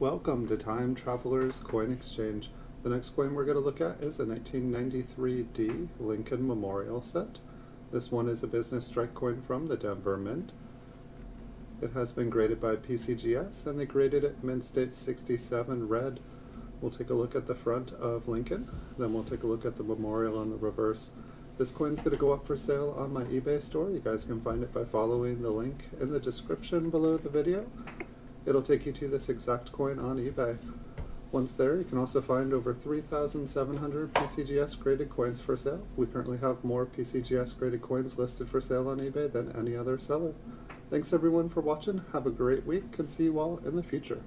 Welcome to Time Travelers Coin Exchange. The next coin we're going to look at is a 1993D Lincoln Memorial cent. This one is a business strike coin from the Denver Mint. It has been graded by PCGS and they graded it Mint State 67 red. We'll take a look at the front of Lincoln, then we'll take a look at the memorial on the reverse. This coin's going to go up for sale on my eBay store. You guys can find it by following the link in the description below the video. It'll take you to this exact coin on eBay. Once there, you can also find over 3,700 PCGS graded coins for sale. We currently have more PCGS graded coins listed for sale on eBay than any other seller. Thanks everyone for watching, have a great week, and see you all in the future.